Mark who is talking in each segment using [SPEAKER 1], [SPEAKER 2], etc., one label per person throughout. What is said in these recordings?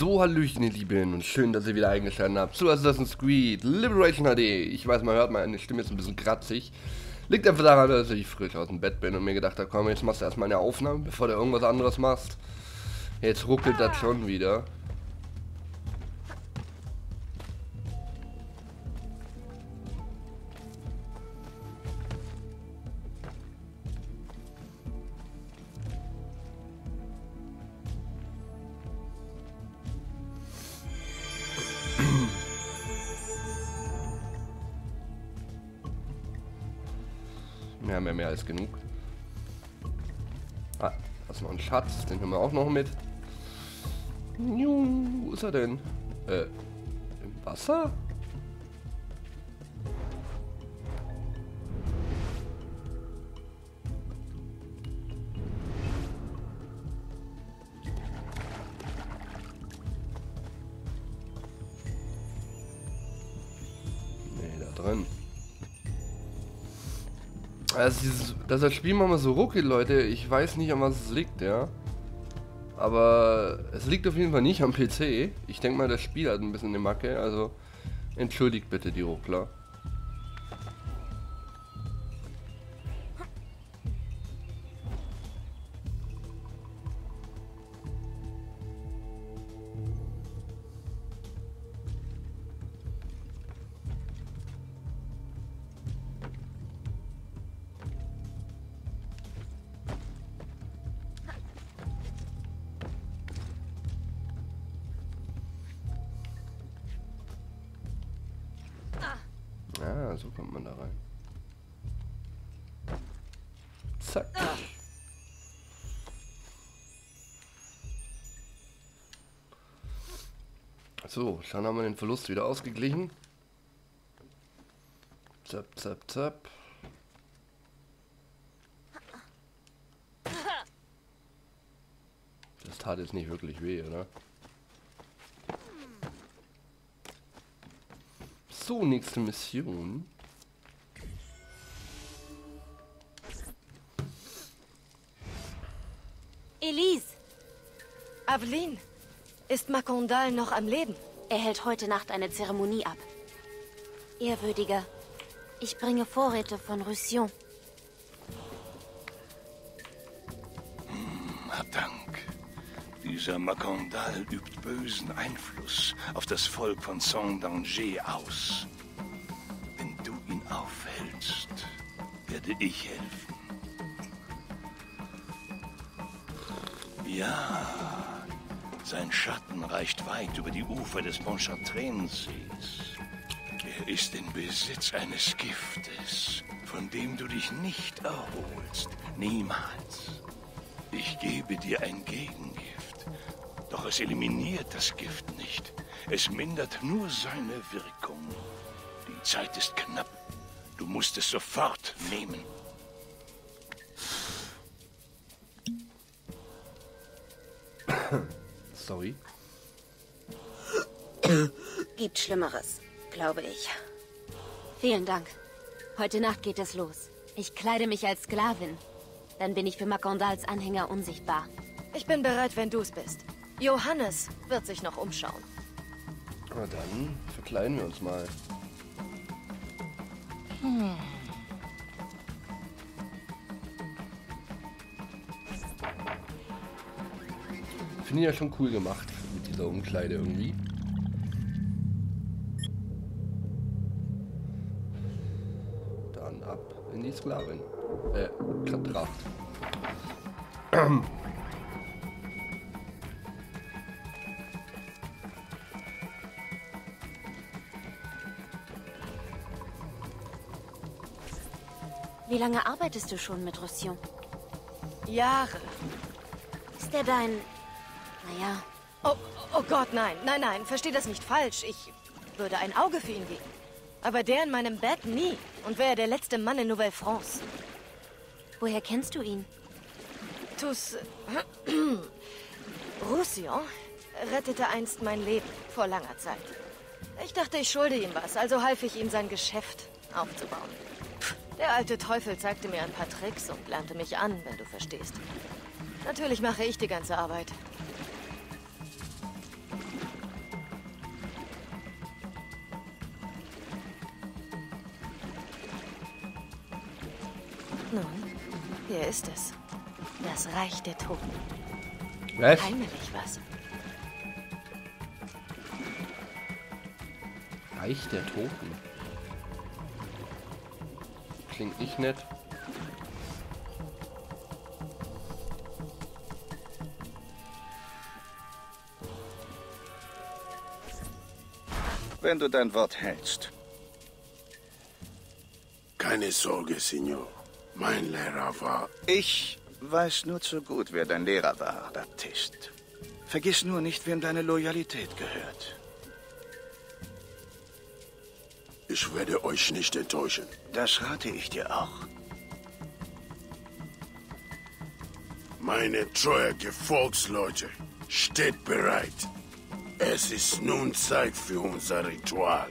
[SPEAKER 1] So, Hallöchen, ihr Lieben, und schön, dass ihr wieder eingeschaltet habt zu Assassin's Creed Liberation HD. Ich weiß, man hört meine Stimme jetzt ein bisschen kratzig. Liegt einfach daran, dass ich frisch aus dem Bett bin und mir gedacht habe, komm, jetzt machst du erstmal eine Aufnahme, bevor du irgendwas anderes machst. Jetzt ruckelt das schon wieder. Wir haben ja mehr als genug. Ah, das noch ein Schatz, den haben wir auch noch mit. Wo ist er denn? Äh, im Wasser? Also dieses, dass das Spiel manchmal so ruckelt, Leute, ich weiß nicht, an was es liegt, ja. Aber es liegt auf jeden Fall nicht am PC. Ich denke mal, das Spiel hat ein bisschen eine Macke, also entschuldigt bitte die Ruckler. Ah, so kommt man da rein. Zack. So, dann haben wir den Verlust wieder ausgeglichen. Zap, zap, zap. Das tat jetzt nicht wirklich weh, oder? So, nächste Mission.
[SPEAKER 2] Elise,
[SPEAKER 3] Aveline, ist Makondal noch am Leben?
[SPEAKER 2] er hält heute Nacht eine Zeremonie ab. Ehrwürdiger, ich bringe Vorräte von Roussillon.
[SPEAKER 4] Dieser Macondal übt bösen Einfluss auf das Volk von Saint-Danger aus. Wenn du ihn aufhältst, werde ich helfen. Ja, sein Schatten reicht weit über die Ufer des Pontchartrain-Sees. Er ist in Besitz eines Giftes, von dem du dich nicht erholst. Niemals. Ich gebe dir ein Gegengift. Doch es eliminiert das Gift nicht. Es mindert nur seine Wirkung. Die Zeit ist knapp. Du musst es sofort nehmen.
[SPEAKER 1] Sorry.
[SPEAKER 2] Gibt Schlimmeres, glaube ich. Vielen Dank. Heute Nacht geht es los. Ich kleide mich als Sklavin. Dann bin ich für Macondals Anhänger unsichtbar.
[SPEAKER 3] Ich bin bereit, wenn du es bist. Johannes wird sich noch umschauen.
[SPEAKER 1] Na dann verkleiden wir uns mal. Finde ich ja schon cool gemacht mit dieser Umkleide irgendwie. Dann ab in die Sklavin. Äh, Tracht.
[SPEAKER 2] lange arbeitest du schon mit Roussillon?
[SPEAKER 3] Jahre.
[SPEAKER 2] Ist er dein... Naja,
[SPEAKER 3] Oh, oh Gott, nein, nein, nein, versteh das nicht falsch. Ich würde ein Auge für ihn geben. Aber der in meinem Bett nie. Und wäre der letzte Mann in Nouvelle-France.
[SPEAKER 2] woher kennst du ihn?
[SPEAKER 3] Tous... Roussillon rettete einst mein Leben vor langer Zeit. Ich dachte, ich schulde ihm was, also half ich ihm, sein Geschäft aufzubauen. Der alte Teufel zeigte mir ein paar Tricks und lernte mich an, wenn du verstehst. Natürlich mache ich die ganze Arbeit. Nun, hier ist es. Das Reich der Toten.
[SPEAKER 1] Was?
[SPEAKER 3] Heimlich was.
[SPEAKER 1] Reich der Toten? Klingt nicht nett.
[SPEAKER 5] Wenn du dein Wort hältst.
[SPEAKER 6] Keine Sorge, Signor. Mein Lehrer war...
[SPEAKER 5] Ich weiß nur zu gut, wer dein Lehrer war, Baptist. Vergiss nur nicht, wem deine Loyalität gehört.
[SPEAKER 6] Ich werde euch nicht enttäuschen.
[SPEAKER 5] Das rate ich dir auch.
[SPEAKER 6] Meine treue Gefolgsleute, steht bereit. Es ist nun Zeit für unser Ritual.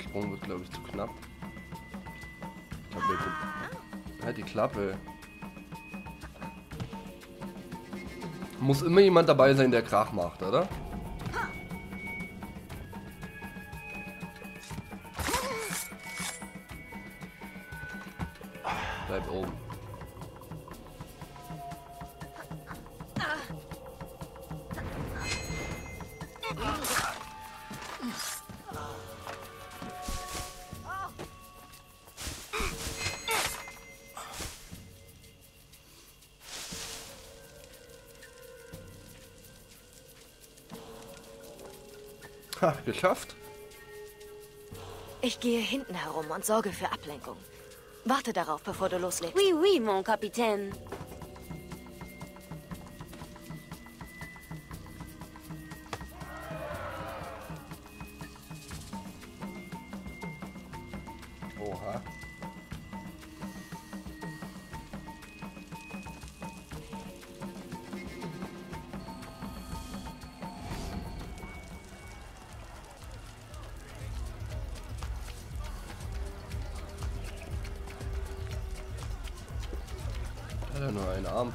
[SPEAKER 1] Sprung wird, glaube ich, zu knapp. Ich mir halt die Klappe. Muss immer jemand dabei sein, der Krach macht, oder? Ha, geschafft.
[SPEAKER 3] Ich gehe hinten herum und sorge für Ablenkung. Warte darauf, bevor du loslegst.
[SPEAKER 2] Oui, oui, mon Capitaine.
[SPEAKER 1] Hat er nur einen Arm.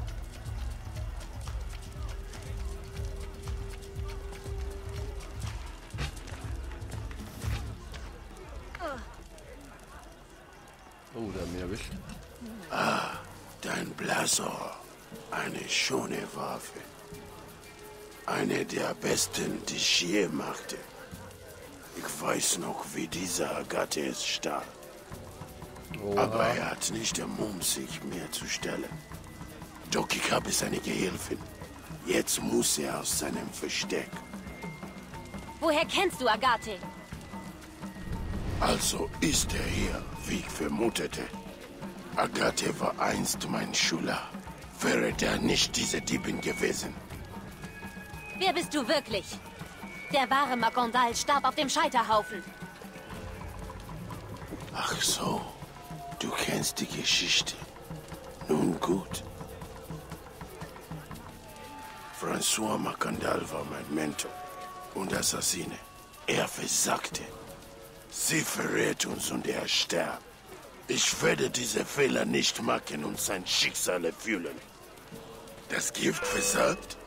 [SPEAKER 1] Oh, der hat mich erwischt.
[SPEAKER 6] Dein Blasor. Eine schöne Waffe. Eine der besten, die ich je machte. Ich weiß noch, wie dieser Agatte es stahl. Aber er hat nicht den Mumm, sich mir zu stellen. Doch ich habe seine Gehilfin. Jetzt muss er aus seinem Versteck.
[SPEAKER 2] Woher kennst du Agathe?
[SPEAKER 6] Also ist er hier, wie ich vermutete. Agathe war einst mein Schüler. Wäre der nicht diese Diebin gewesen?
[SPEAKER 2] Wer bist du wirklich? Der wahre Makondal starb auf dem Scheiterhaufen.
[SPEAKER 6] Ach so, du kennst die Geschichte. Nun gut. François Macandal war mein Mentor und Assassine. Er versagte. Sie verrät uns und er sterbt. Ich werde diese Fehler nicht machen und sein Schicksal erfüllen. Das Gift versagt?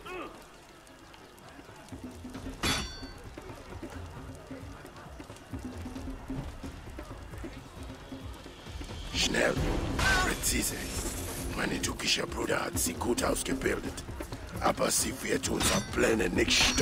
[SPEAKER 6] Schnell, präzise. Mein türkischer Bruder hat sie gut ausgebildet. Aber sie wird unsere Pläne nicht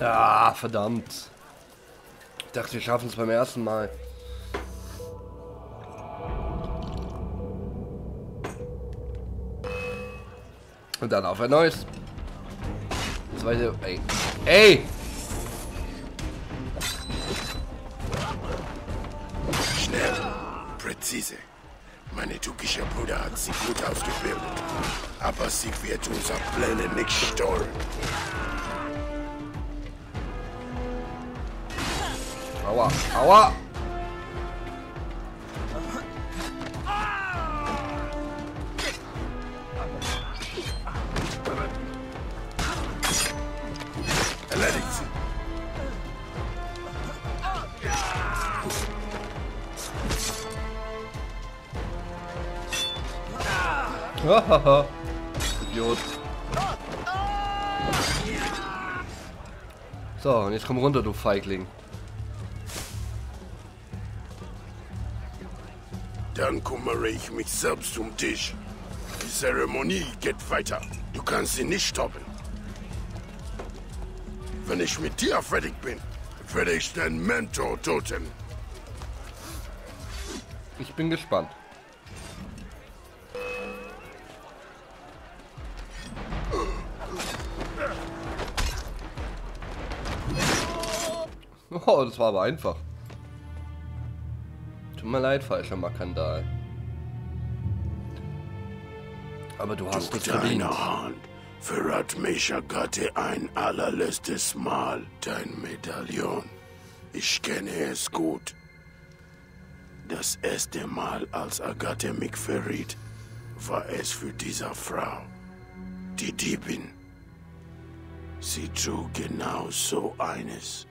[SPEAKER 1] Oh, ah, verdammt. Ich dachte, wir schaffen es beim ersten Mal. Und dann auf ein neues. Zweite. Ey. Ey!
[SPEAKER 6] Schnell, präzise. Meine türkische Bruder hat sie gut ausgebildet. Aber sie wird unser Pläne nicht stören.
[SPEAKER 1] Aua, aua! Hahaha. Idiot. So, und jetzt komm runter, du Feigling.
[SPEAKER 6] Dann kümmere ich mich selbst um dich. Die Zeremonie geht weiter. Du kannst sie nicht stoppen. Wenn ich mit dir fertig bin, werde ich deinen Mentor töten.
[SPEAKER 1] Ich bin gespannt. Oh, das war aber einfach. Tut mir leid, falscher Makandal. Aber du hast
[SPEAKER 6] Durch
[SPEAKER 1] es verdient.
[SPEAKER 6] deine Hand verrat mich Agathe ein allerletztes Mal dein Medaillon. Ich kenne es gut. Das erste Mal, als Agathe mich verriet, war es für diese Frau, die Diebin. Sie trug genau so eines.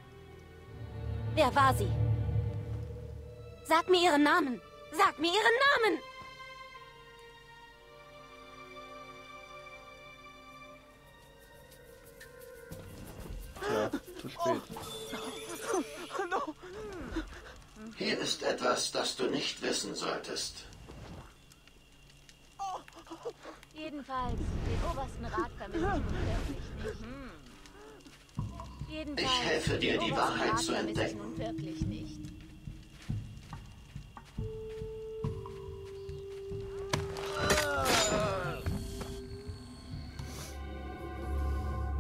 [SPEAKER 2] Wer war sie? Sag mir ihren Namen. Sag mir ihren Namen.
[SPEAKER 1] Ja, zu spät.
[SPEAKER 7] Hier ist etwas, das du nicht wissen solltest.
[SPEAKER 2] Jedenfalls, den obersten Rat vermisse ich nicht. Jedenfalls,
[SPEAKER 7] Ich helfe dir, die Wahrheit zu entdecken.
[SPEAKER 2] nun wirklich nicht.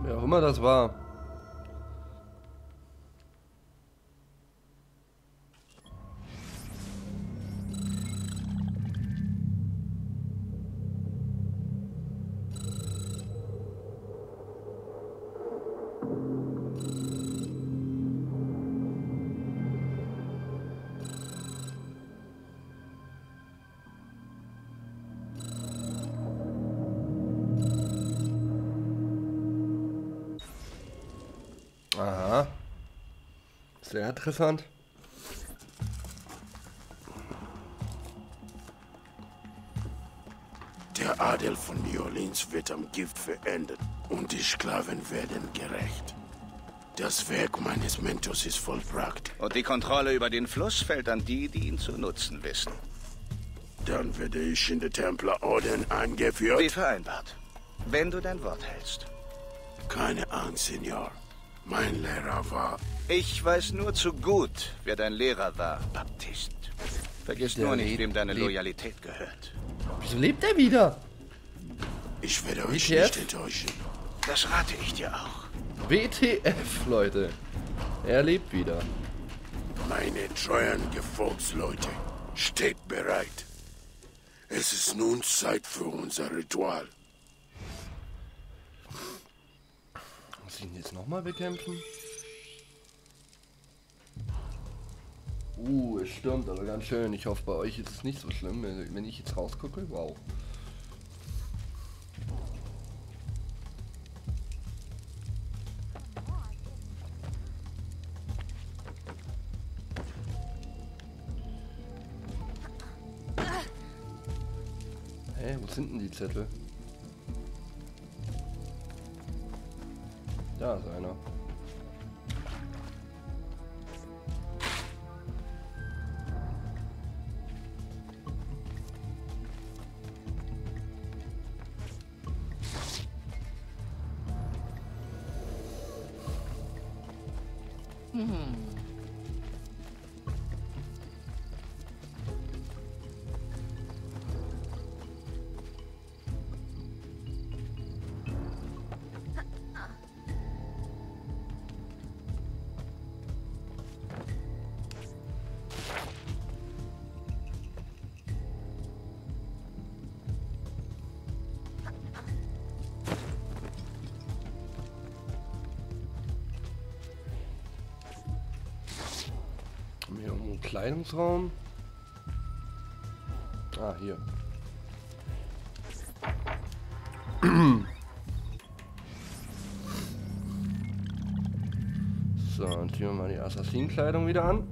[SPEAKER 1] Wer auch immer das war. Interessant.
[SPEAKER 6] Der Adel von New Orleans wird am Gift verendet und die Sklaven werden gerecht. Das Werk meines Mentors ist vollbracht.
[SPEAKER 5] Und die Kontrolle über den Fluss fällt an die, die ihn zu nutzen wissen.
[SPEAKER 6] Dann werde ich in den Templerorden eingeführt.
[SPEAKER 5] Wie vereinbart. Wenn du dein Wort hältst.
[SPEAKER 6] Keine Angst, Senor. Mein Lehrer war...
[SPEAKER 5] Ich weiß nur zu gut, wer dein Lehrer war, Baptist. Vergiss
[SPEAKER 1] Der
[SPEAKER 5] nur nicht, wem deine
[SPEAKER 1] lebt-
[SPEAKER 5] Loyalität gehört.
[SPEAKER 1] Wieso lebt er wieder?
[SPEAKER 6] Ich werde euch
[SPEAKER 1] WTF?
[SPEAKER 6] nicht enttäuschen.
[SPEAKER 5] Das rate ich dir auch.
[SPEAKER 1] WTF, Leute. Er lebt wieder.
[SPEAKER 6] Meine treuen Gefolgsleute, steht bereit. Es ist nun Zeit für unser Ritual.
[SPEAKER 1] Muss ich ihn jetzt nochmal bekämpfen? Uh, es stürmt aber ganz schön. Ich hoffe, bei euch ist es nicht so schlimm, wenn ich jetzt rausgucke. Wow. Hä, wo sind denn die Zettel? Da ist einer. Haben Kleidungsraum? Ah, hier. So, dann ziehen wir mal die Assassinenkleidung wieder an.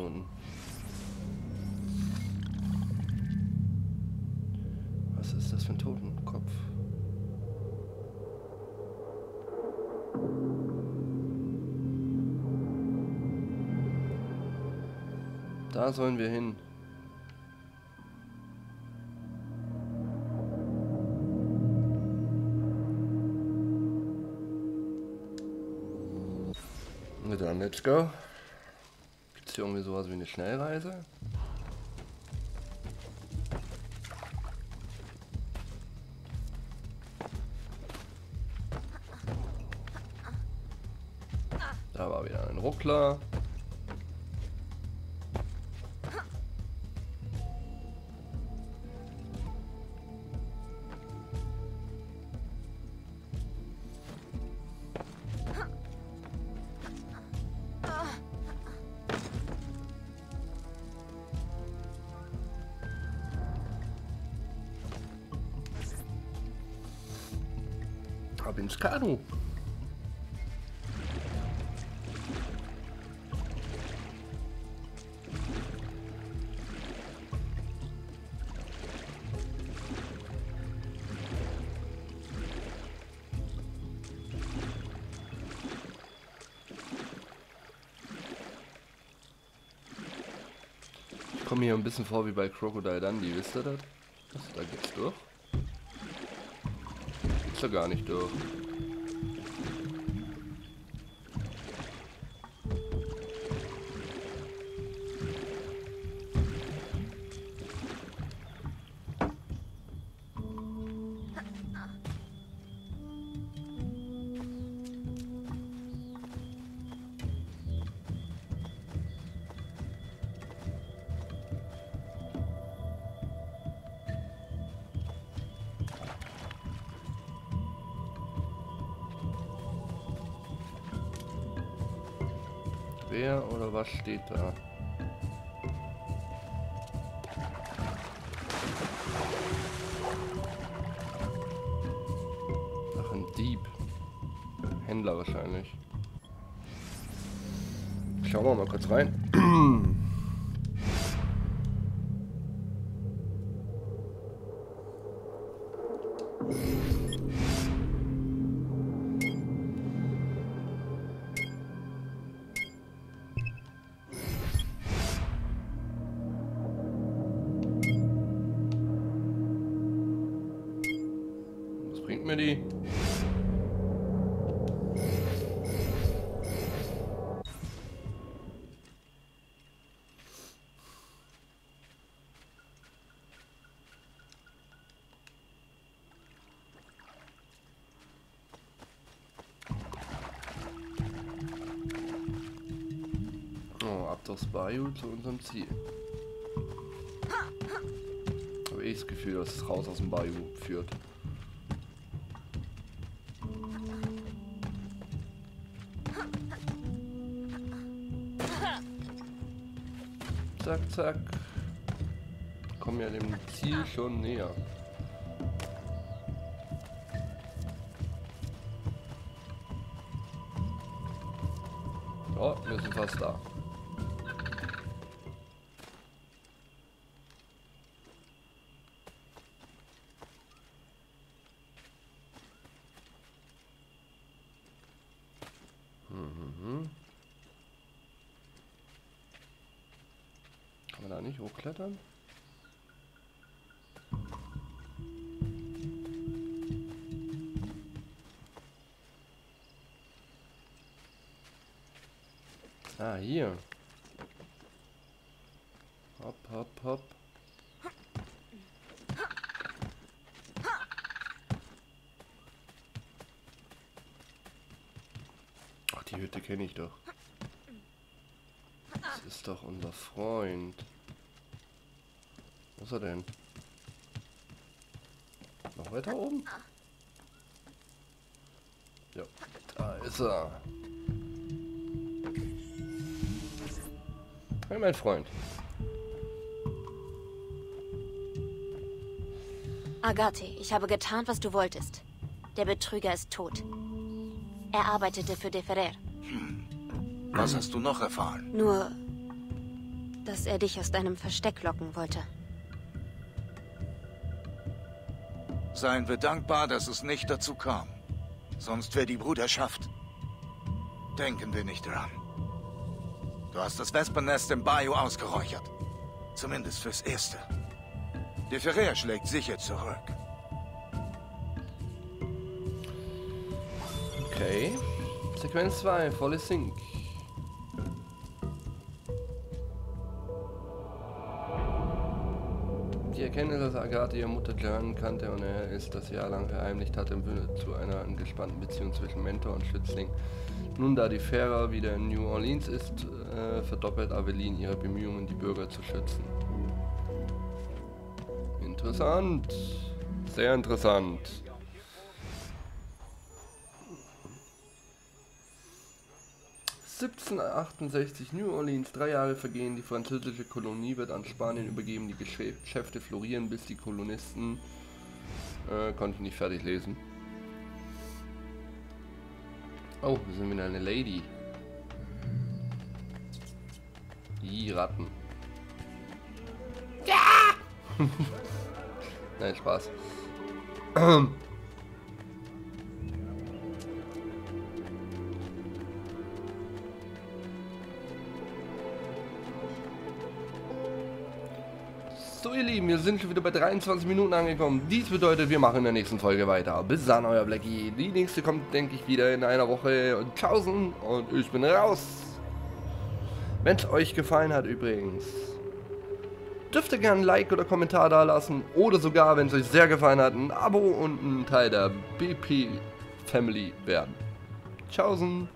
[SPEAKER 1] Minuten. Was ist das für ein Totenkopf? Da sollen wir hin. Dann, let's go. Hier irgendwie sowas wie eine Schnellreise? Ab ins Kanu. Ich komme hier ein bisschen vor wie bei Crocodile Dundee, wisst ihr das? Da geht's durch? Gar nicht durch. Wer oder was steht da? Ach, ein Dieb. Händler wahrscheinlich. Schauen wir mal kurz rein. Oh, ab durchs Bayou zu unserem Ziel. Habe ich das Gefühl, dass es raus aus dem Bayou führt. Zack, zack. Kommen ja dem Ziel schon näher. Oh, wir sind fast da. Da nicht hochklettern? Ah, hier. Hopp, hopp, hopp. Ach, die Hütte kenne ich doch. Das ist doch unser Freund. Wo ist er denn? Noch weiter oben? Ja, da ist er. Hey, mein Freund.
[SPEAKER 2] Agathe, ich habe getan, was du wolltest. Der Betrüger ist tot. Er arbeitete für De Ferrer.
[SPEAKER 5] Was hast du noch erfahren?
[SPEAKER 2] Nur, dass er dich aus deinem Versteck locken wollte.
[SPEAKER 5] Seien wir dankbar, dass es nicht dazu kam. Sonst wäre die Bruderschaft. Denken wir nicht dran. Du hast das Wespennest im Bayou ausgeräuchert. Zumindest fürs Erste. De Ferrer schlägt sicher zurück.
[SPEAKER 1] Okay. Sequenz 2, volle Sync. Die Erkenntnis, dass Agathe ihre Mutter Jan kannte und er ist das Jahr lang verheimlicht hatte, zu einer angespannten Beziehung zwischen Mentor und Schützling. Nun, da die Fähre wieder in New Orleans ist, äh, verdoppelt Aveline ihre Bemühungen, die Bürger zu schützen. Interessant. Sehr interessant. ...1768 New Orleans, drei Jahre vergehen, die französische Kolonie wird an Spanien übergeben, die Geschäfte florieren, bis die Kolonisten... Äh, konnte ich nicht fertig lesen. Oh, wir sind wieder eine Lady. Die Ratten. Ja! Nein, Spaß. So ihr Lieben, wir sind schon wieder bei 23 Minuten angekommen. Dies bedeutet, wir machen in der nächsten Folge weiter. Bis dann, euer Blackie. Die nächste kommt, denke ich, wieder in einer Woche. Und tschaußen und ich bin raus. Wenn es euch gefallen hat übrigens, dürft ihr gerne ein Like oder Kommentar da lassen. Oder sogar, wenn es euch sehr gefallen hat, ein Abo und ein Teil der BP Family werden. Tschaußen.